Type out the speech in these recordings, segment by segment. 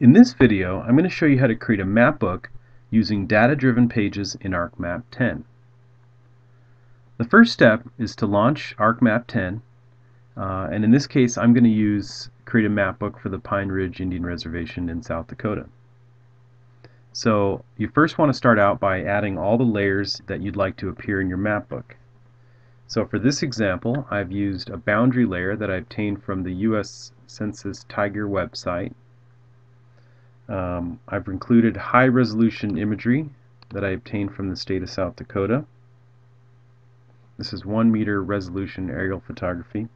In this video, I'm going to show you how to create a mapbook using data-driven pages in ArcMap 10. The first step is to launch ArcMap 10, uh, and in this case I'm going to use create a mapbook for the Pine Ridge Indian Reservation in South Dakota. So you first want to start out by adding all the layers that you'd like to appear in your mapbook. So for this example, I've used a boundary layer that I obtained from the U.S. Census Tiger website um, I've included high resolution imagery that I obtained from the state of South Dakota. This is 1 meter resolution aerial photography.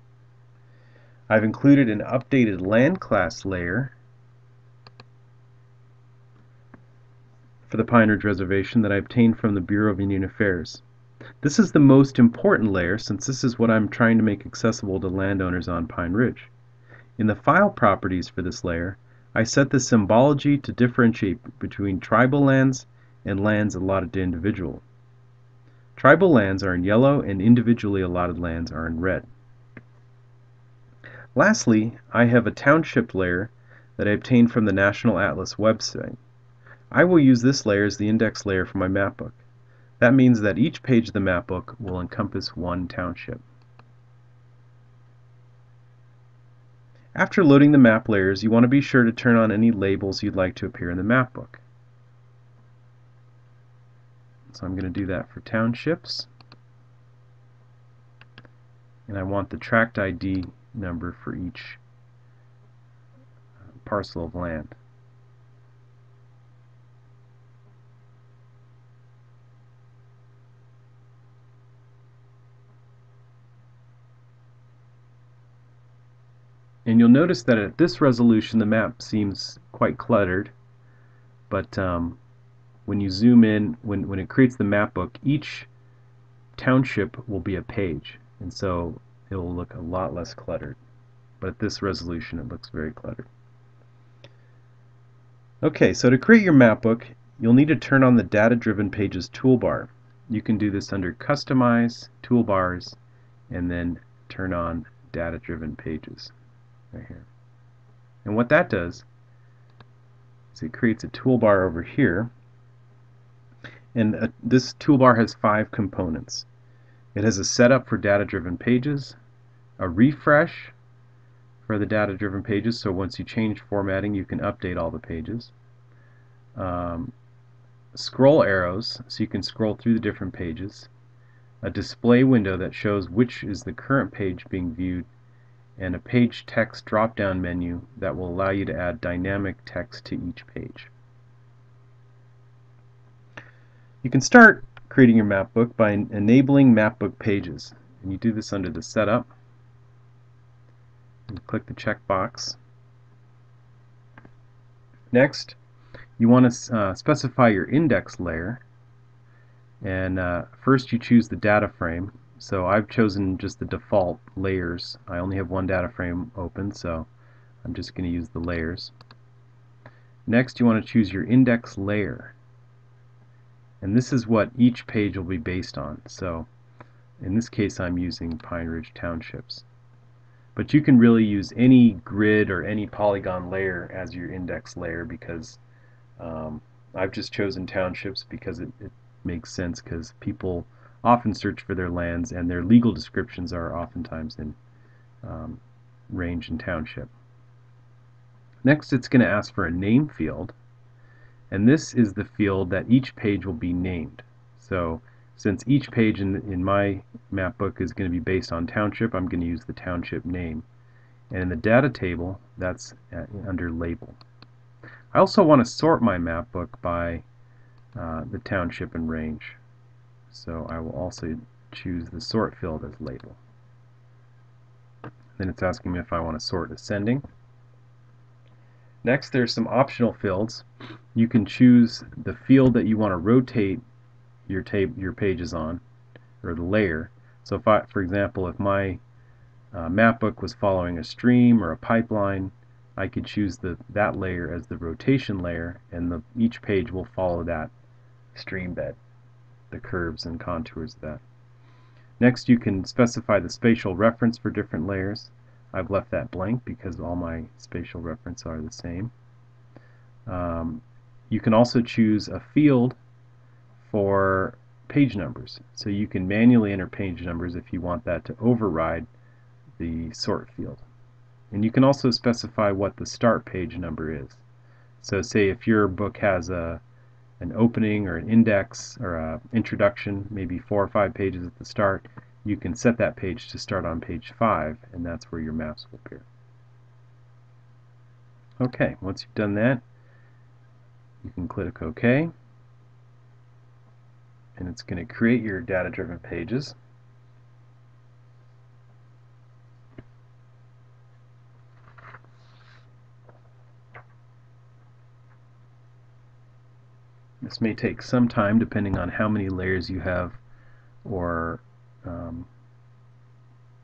I've included an updated land class layer for the Pine Ridge Reservation that I obtained from the Bureau of Indian Affairs. This is the most important layer since this is what I'm trying to make accessible to landowners on Pine Ridge. In the file properties for this layer, I set the symbology to differentiate between tribal lands and lands allotted to individual. Tribal lands are in yellow and individually allotted lands are in red. Lastly, I have a township layer that I obtained from the National Atlas website. I will use this layer as the index layer for my mapbook. That means that each page of the mapbook will encompass one township. After loading the map layers, you want to be sure to turn on any labels you'd like to appear in the map book. So I'm going to do that for townships. And I want the tract ID number for each uh, parcel of land. And you'll notice that at this resolution the map seems quite cluttered, but um, when you zoom in, when, when it creates the map book, each township will be a page, and so it will look a lot less cluttered. But at this resolution it looks very cluttered. Okay, so to create your map book, you'll need to turn on the Data-Driven Pages toolbar. You can do this under Customize, Toolbars, and then turn on Data-Driven Pages right here. And what that does is it creates a toolbar over here and uh, this toolbar has five components. It has a setup for data-driven pages, a refresh for the data-driven pages, so once you change formatting you can update all the pages. Um, scroll arrows, so you can scroll through the different pages. A display window that shows which is the current page being viewed and a page text drop-down menu that will allow you to add dynamic text to each page. You can start creating your mapbook by enabling mapbook pages. And you do this under the setup. And click the checkbox. Next, you want to uh, specify your index layer. And uh, first you choose the data frame so I've chosen just the default layers. I only have one data frame open, so I'm just going to use the layers. Next, you want to choose your index layer. And this is what each page will be based on. So in this case, I'm using Pine Ridge Townships. But you can really use any grid or any polygon layer as your index layer because um, I've just chosen townships because it, it makes sense because people often search for their lands, and their legal descriptions are oftentimes in um, range and township. Next, it's going to ask for a name field, and this is the field that each page will be named. So, since each page in, in my map book is going to be based on township, I'm going to use the township name. And in the data table, that's at, under label. I also want to sort my map book by uh, the township and range. So I will also choose the sort field as label. Then it's asking me if I want to sort ascending. Next there's some optional fields. You can choose the field that you want to rotate your tape your pages on or the layer. So if I, for example, if my uh, map book was following a stream or a pipeline, I could choose the that layer as the rotation layer and the, each page will follow that stream bed the curves and contours of that. Next you can specify the spatial reference for different layers. I've left that blank because all my spatial reference are the same. Um, you can also choose a field for page numbers. So you can manually enter page numbers if you want that to override the sort field. And you can also specify what the start page number is. So say if your book has a an opening or an index or an introduction, maybe four or five pages at the start, you can set that page to start on page 5 and that's where your maps will appear. Okay, once you've done that, you can click OK and it's going to create your data-driven pages. This may take some time depending on how many layers you have or um,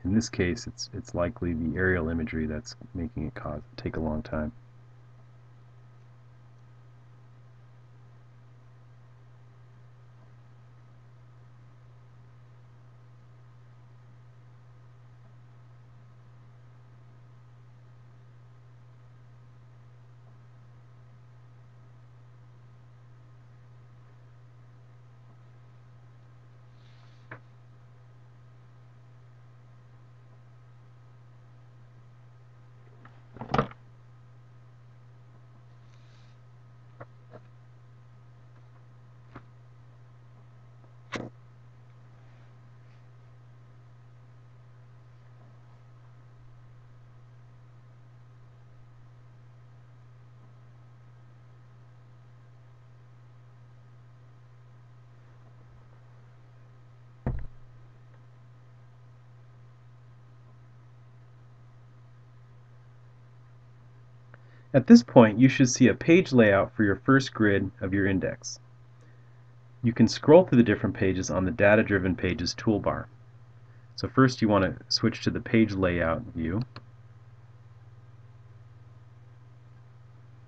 in this case it's it's likely the aerial imagery that's making it cause take a long time. At this point, you should see a page layout for your first grid of your index. You can scroll through the different pages on the Data Driven Pages toolbar. So first you want to switch to the page layout view.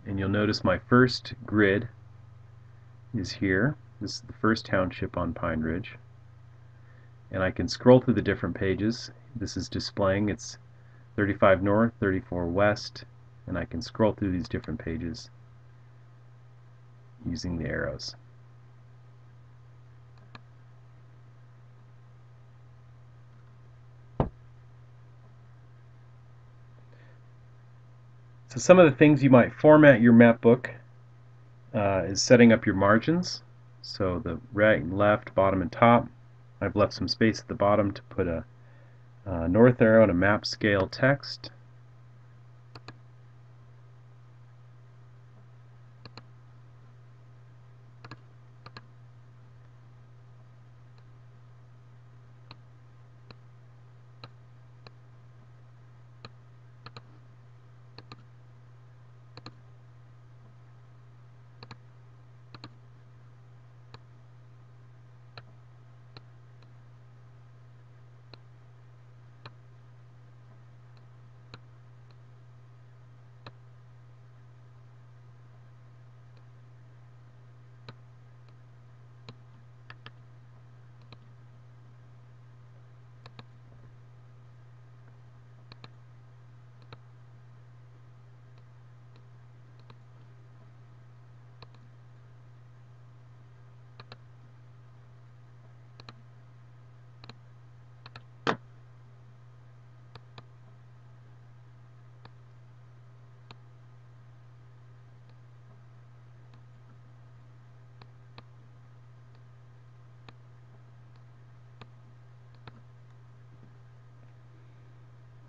And you'll notice my first grid is here. This is the first township on Pine Ridge. And I can scroll through the different pages. This is displaying it's 35 north, 34 west, and I can scroll through these different pages using the arrows. So some of the things you might format your map book uh, is setting up your margins. So the right and left, bottom and top. I've left some space at the bottom to put a, a north arrow and a map scale text.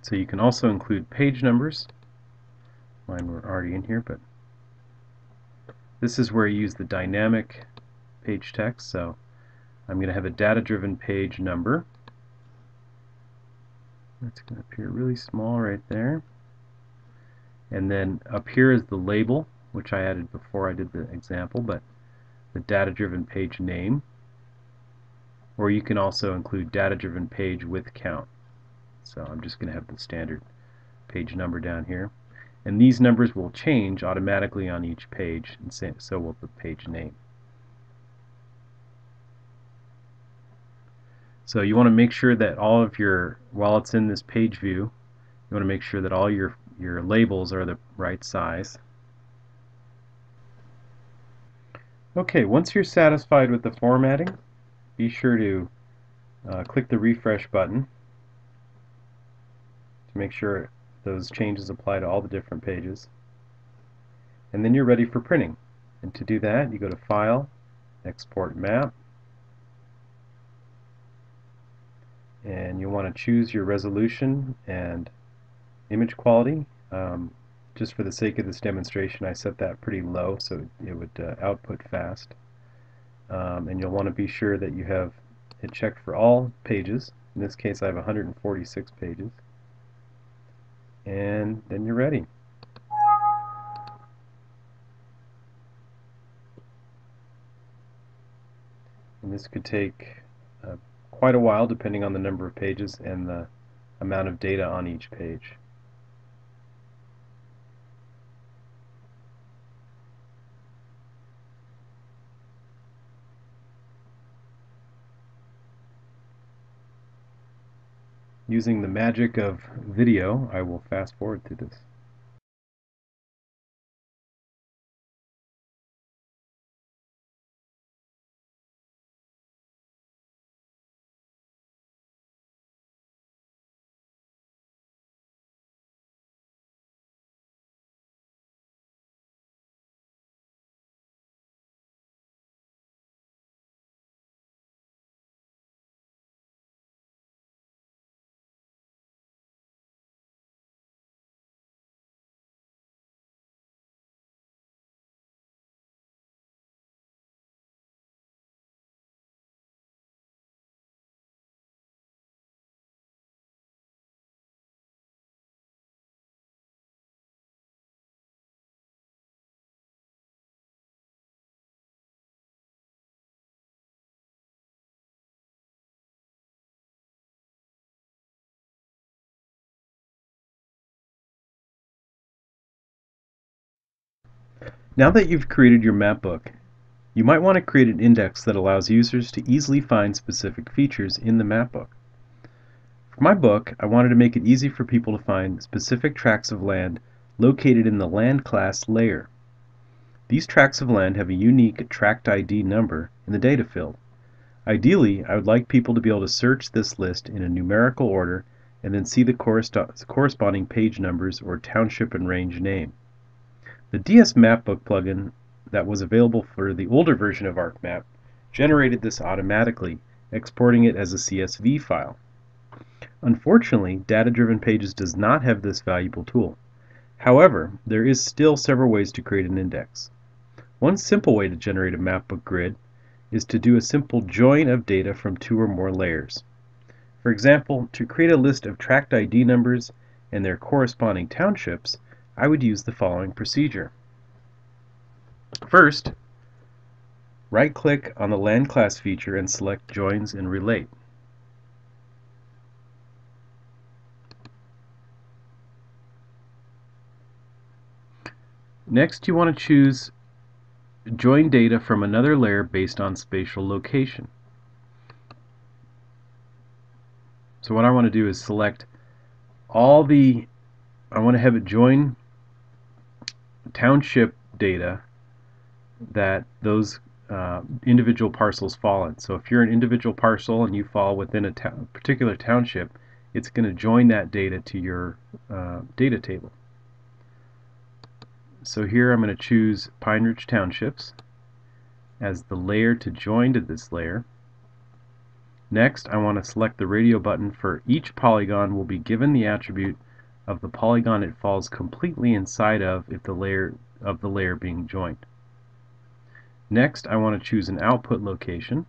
So you can also include page numbers. Mine were already in here, but this is where you use the dynamic page text. So I'm going to have a data-driven page number. That's going to appear really small right there. And then up here is the label, which I added before I did the example, but the data-driven page name. Or you can also include data-driven page with count. So I'm just going to have the standard page number down here. And these numbers will change automatically on each page, and so will the page name. So you want to make sure that all of your, while it's in this page view, you want to make sure that all your, your labels are the right size. Okay, once you're satisfied with the formatting, be sure to uh, click the refresh button to make sure those changes apply to all the different pages. And then you're ready for printing. And to do that, you go to File, Export Map, and you want to choose your resolution and image quality. Um, just for the sake of this demonstration I set that pretty low so it would uh, output fast um, and you'll want to be sure that you have it checked for all pages in this case I have 146 pages and then you're ready. And this could take uh, quite a while depending on the number of pages and the amount of data on each page Using the magic of video, I will fast forward through this. Now that you've created your map book, you might want to create an index that allows users to easily find specific features in the map book. For my book, I wanted to make it easy for people to find specific tracts of land located in the land class layer. These tracts of land have a unique tract ID number in the data field. Ideally, I would like people to be able to search this list in a numerical order and then see the corresponding page numbers or township and range name. The DS Mapbook plugin that was available for the older version of ArcMap generated this automatically, exporting it as a CSV file. Unfortunately, Data Driven Pages does not have this valuable tool. However, there is still several ways to create an index. One simple way to generate a mapbook grid is to do a simple join of data from two or more layers. For example, to create a list of tract ID numbers and their corresponding townships, I would use the following procedure. First, right-click on the Land Class feature and select Joins and Relate. Next, you want to choose Join data from another layer based on spatial location. So what I want to do is select all the I want to have it join township data that those uh, individual parcels fall in. So if you're an individual parcel and you fall within a particular township, it's going to join that data to your uh, data table. So here I'm going to choose Pine Ridge Townships as the layer to join to this layer. Next, I want to select the radio button for each polygon will be given the attribute of the polygon it falls completely inside of if the layer of the layer being joined. Next I want to choose an output location.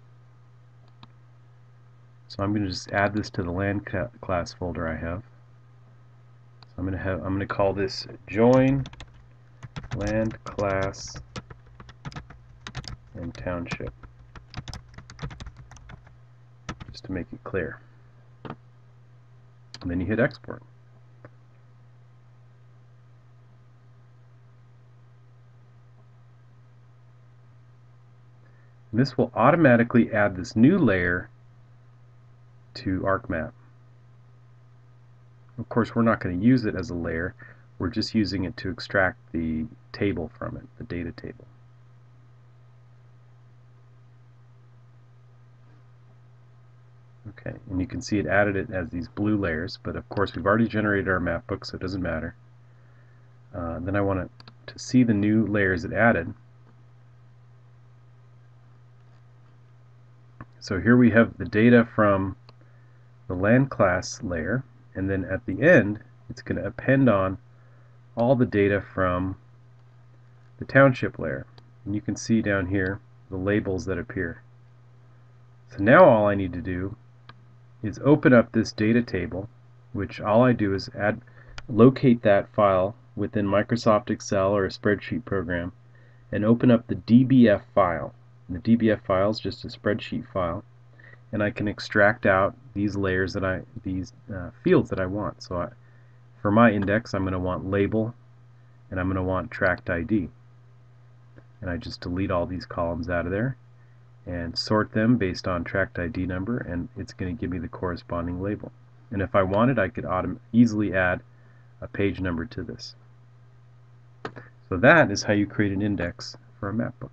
So I'm going to just add this to the land class folder I have. So I'm going to have I'm going to call this join land class and township just to make it clear. And then you hit export. This will automatically add this new layer to ArcMap. Of course, we're not going to use it as a layer. We're just using it to extract the table from it, the data table. Okay, and you can see it added it as these blue layers, but of course we've already generated our map book, so it doesn't matter. Uh, then I want to see the new layers it added. So here we have the data from the land class layer, and then at the end it's going to append on all the data from the township layer. And you can see down here the labels that appear. So now all I need to do is open up this data table, which all I do is add, locate that file within Microsoft Excel or a spreadsheet program, and open up the DBF file. The DBF file is just a spreadsheet file, and I can extract out these layers that I, these uh, fields that I want. So I, for my index, I'm going to want label, and I'm going to want tract ID. And I just delete all these columns out of there and sort them based on tract ID number and it's going to give me the corresponding label. And if I wanted I could easily add a page number to this. So that is how you create an index for a map book.